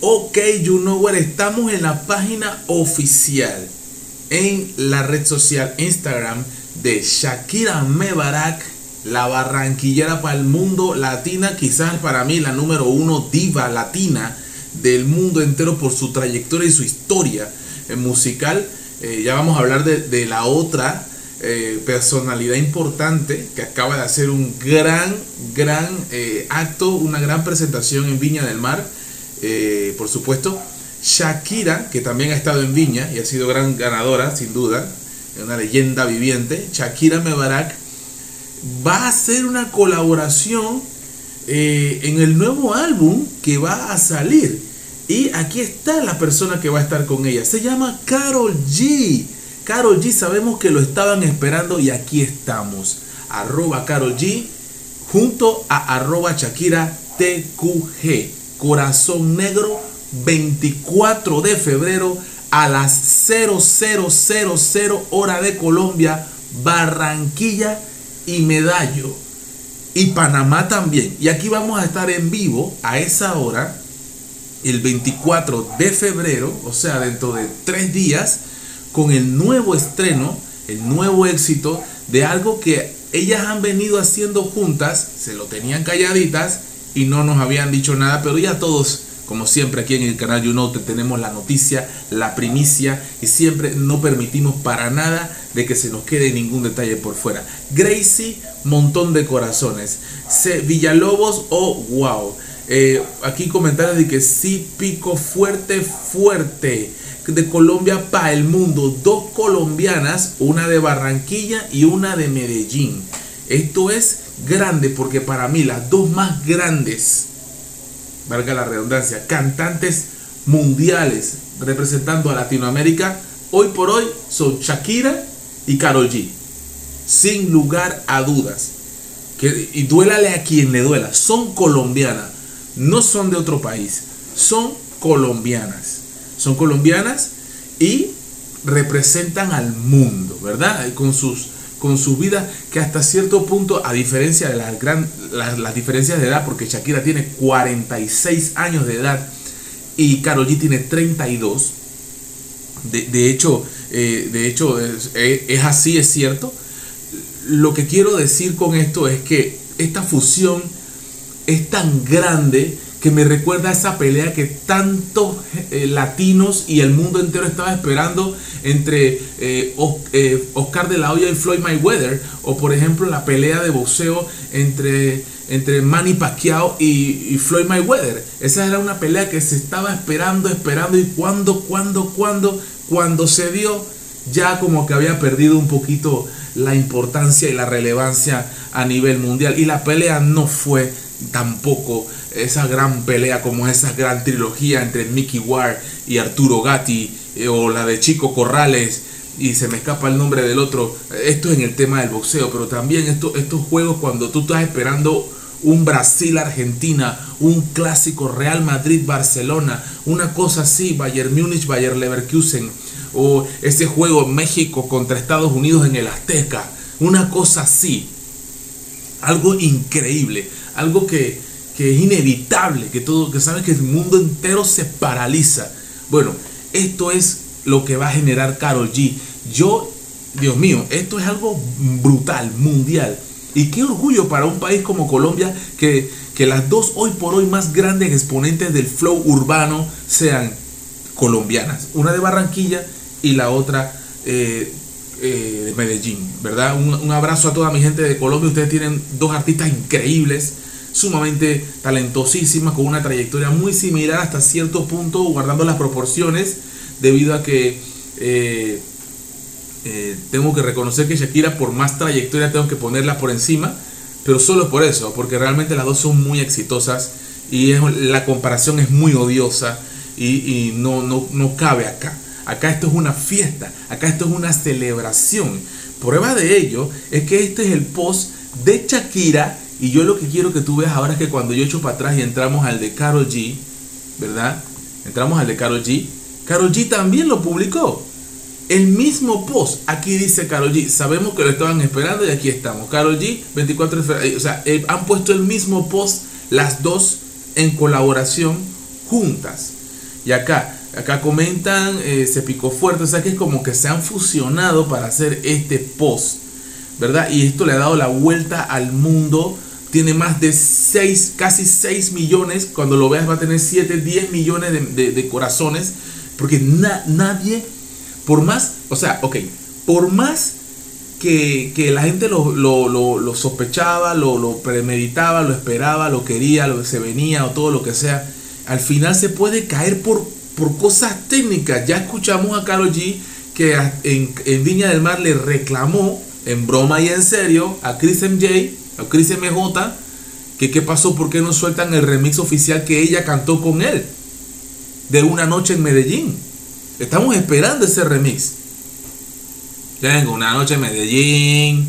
Ok, you know what, estamos en la página oficial en la red social Instagram de Shakira Mebarak, la barranquillera para el mundo latina, quizás para mí la número uno diva latina del mundo entero por su trayectoria y su historia eh, musical. Eh, ya vamos a hablar de, la otra eh, personalidad importante que acaba de hacer un gran, gran acto, una gran presentación en Viña del Mar eh, por supuesto. Shakira, que también ha estado en Viña y ha sido gran ganadora, sin duda, una leyenda viviente. Shakira Mebarak va a hacer una colaboración eh, en el nuevo álbum que va a salir. Y aquí está la persona que va a estar con ella. Se llama Carol G. Carol G, sabemos que lo estaban esperando y aquí estamos. Arroba Carol G junto a arroba Shakira TQG. Corazón Negro, 24 de febrero a las 0000 hora de Colombia, Barranquilla y Medallo. Y Panamá también. Y aquí vamos a estar en vivo a esa hora, el 24 de febrero, o sea, dentro de tres días, con el nuevo estreno, el nuevo éxito de algo que ellas han venido haciendo juntas, se lo tenían calladitas y no nos habían dicho nada, pero ya todos, como siempre aquí en el canal You tenemos la noticia, la primicia y siempre no permitimos para nada de que se nos quede ningún detalle por fuera. Gracie, montón de corazones. Villalobos, oh wow. Eh, aquí comentarios de que sí, pico fuerte, fuerte. De Colombia para el mundo. Dos colombianas, una de Barranquilla y una de Medellín. Esto es grande porque para mí las dos más grandes, valga la redundancia, cantantes mundiales representando a Latinoamérica, hoy por hoy son Shakira y Karol G. Sin lugar a dudas. Que, y duélale a quien le duela. Son colombianas. No son de otro país. Son colombianas. Son colombianas y representan al mundo, ¿verdad? Con sus con su vida que hasta cierto punto, a diferencia de las, gran, las, diferencias de edad, porque Shakira tiene 46 años de edad y Karol G tiene 32, de, de hecho, eh, de hecho es, es así, es cierto. Lo que quiero decir con esto es que esta fusión es tan grande que me recuerda a esa pelea que tantos eh, latinos y el mundo entero estaba esperando entre eh, eh, Oscar de la Hoya y Floyd Mayweather, o por ejemplo la pelea de boxeo entre, entre Manny Pacquiao y, Floyd Mayweather. Esa era una pelea que se estaba esperando, esperando, y cuando, cuando, cuando, cuando se dio, ya como que había perdido un poquito la importancia y la relevancia a nivel mundial. Y la pelea no fue tampoco esa gran pelea como esa gran trilogía entre Mickey Ward y Arturo Gatti eh, o la de Chico Corrales y se me escapa el nombre del otro. Esto es en el tema del boxeo, pero también esto, estos juegos cuando tú estás esperando un Brasil-Argentina, un clásico Real Madrid-Barcelona, una cosa así, Bayern Múnich, Bayern Leverkusen, o ese juego México contra Estados Unidos en el Azteca, una cosa así. Algo increíble, algo que, que es inevitable, que todo, que sabes que el mundo entero se paraliza. Bueno, esto es lo que va a generar Carol G. Yo, Dios mío, esto es algo brutal, mundial. Y qué orgullo para un país como Colombia que, que las dos hoy por hoy más grandes exponentes del flow urbano sean colombianas. Una de Barranquilla y la otra eh, eh, de Medellín, ¿verdad? Un, un abrazo a toda mi gente de Colombia. Ustedes tienen dos artistas increíbles sumamente talentosísima, con una trayectoria muy similar hasta cierto punto, guardando las proporciones, debido a que eh, eh, tengo que reconocer que Shakira, por más trayectoria, tengo que ponerla por encima, pero solo por eso, porque realmente las dos son muy exitosas y la comparación es muy odiosa y, no, no, no cabe acá. Acá esto es una fiesta, acá esto es una celebración. Prueba de ello es que este es el post de Shakira y yo lo que quiero que tú veas ahora es que cuando yo echo para atrás y entramos al de Carol G, ¿verdad? Entramos al de Carol G. Carol G también lo publicó. El mismo post. Aquí dice Carol G. Sabemos que lo estaban esperando y aquí estamos. Carol G, 24 de febrero. O sea, eh, han puesto el mismo post las dos en colaboración juntas. Y acá, acá comentan, eh, se picó fuerte, o sea que es como que se han fusionado para hacer este post, ¿verdad? Y esto le ha dado la vuelta al mundo. Tiene más de 6, casi 6 millones. Cuando lo veas va a tener 7, 10 millones de, corazones. Porque nadie, por más, o sea, ok, por más que, la gente lo, sospechaba, lo, premeditaba, lo esperaba, lo quería, lo se venía o todo lo que sea, al final se puede caer por, por cosas técnicas. Ya escuchamos a Carol G que en, Viña del Mar le reclamó, en broma y en serio, a Chris MJ, a Chris MJ, qué pasó, por qué no sueltan el remix oficial que ella cantó con él, de una noche en Medellín. Estamos esperando ese remix. Tengo una noche en Medellín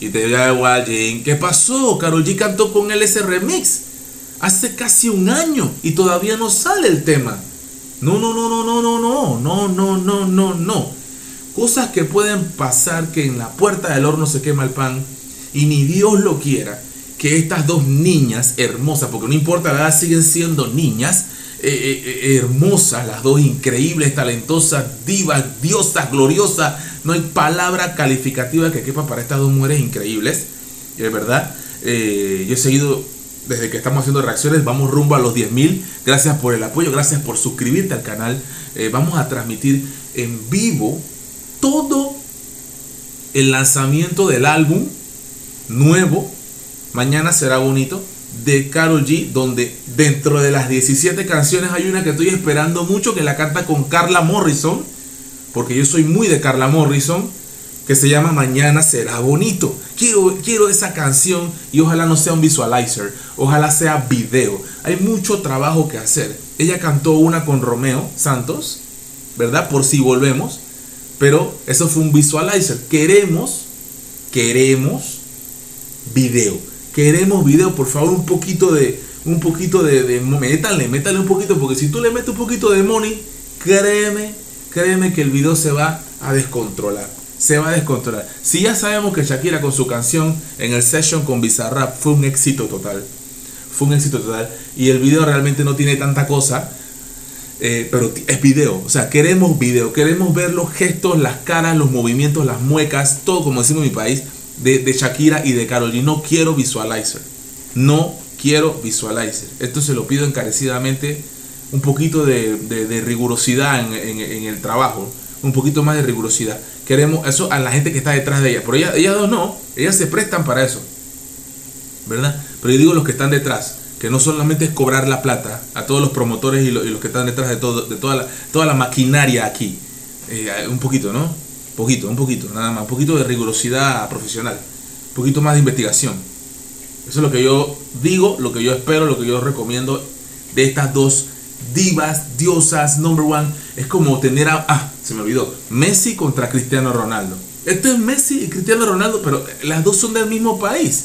y te voy a Guayín. ¿Qué pasó? Carol G cantó con él ese remix hace casi un año y todavía no sale el tema. No, no, no, no, no, no, no, no, no, no, no, no. Cosas que pueden pasar que en la puerta del horno se quema el pan y ni Dios lo quiera que estas dos niñas hermosas, porque no importa la edad, siguen siendo niñas, hermosas, las dos increíbles, talentosas, divas, diosas, gloriosas, no hay palabra calificativa que quepa para estas dos mujeres increíbles. Es verdad. Eh, yo he seguido desde que estamos haciendo reacciones. Vamos rumbo a los 10.000. Gracias por el apoyo. Gracias por suscribirte al canal. Eh, vamos a transmitir en vivo todo el lanzamiento del álbum nuevo. Mañana será bonito de Carol G, donde dentro de las 17 canciones hay una que estoy esperando mucho, que la canta con Carla Morrison porque yo soy muy de Carla Morrison, que se llama Mañana será bonito. Quiero, quiero esa canción y ojalá no sea un visualizer, ojalá sea video. Hay mucho trabajo que hacer. Ella cantó una con Romeo Santos, ¿verdad? Por si volvemos, pero eso fue un visualizer. Queremos, queremos video. Queremos video, por favor, un poquito de, un poquito de, de métale, métale un poquito, porque si tú le metes un poquito de money, créeme créeme que el video se va a descontrolar. Se va a descontrolar. Si ya sabemos que Shakira con su canción en el session con Bizarrap fue un éxito total. Fue un éxito total. Y el video realmente no tiene tanta cosa. Eh, pero es video. O sea, queremos video. Queremos ver los gestos, las caras, los movimientos, las muecas, todo como decimos en mi país, de, de Shakira y de Karol G. No quiero visualizer. No quiero visualizer. Esto se lo pido encarecidamente un poquito de, rigurosidad en, el trabajo, un poquito más de rigurosidad. Queremos eso a la gente que está detrás de ella, pero ellas, ellas no, ellas se prestan para eso, ¿verdad? Pero yo digo los que están detrás, que no solamente es cobrar la plata a todos los promotores y, los que están detrás de, todo, de toda, la, toda la maquinaria aquí, eh, un poquito, ¿no? Poquito, un poquito, nada más, un poquito de rigurosidad profesional, un poquito más de investigación. Eso es lo que yo digo, lo que yo espero, lo que yo recomiendo de estas dos divas, diosas, number one. Es como tener a, ah, se me olvidó, Messi contra Cristiano Ronaldo. Esto es Messi y Cristiano Ronaldo, pero las dos son del mismo país.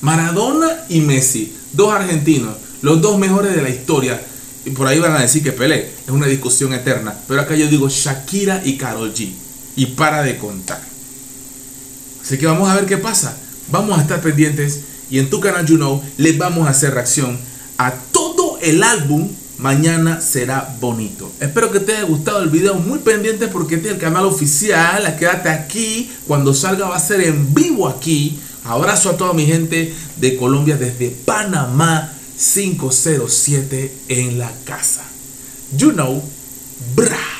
Maradona y Messi, dos argentinos, los dos mejores de la historia. Y por ahí van a decir que Pelé es una discusión eterna. Pero acá yo digo Shakira y Karol G. Y para de contar. Así que vamos a ver qué pasa. Vamos a estar pendientes. Y en tu canal You Know les vamos a hacer reacción a todo el álbum mañana será bonito. Espero que te haya gustado el video, muy pendiente porque este es el canal oficial, quédate aquí, cuando salga va a ser en vivo aquí. Abrazo a toda mi gente de Colombia desde Panamá 507 en la casa. You know, bra.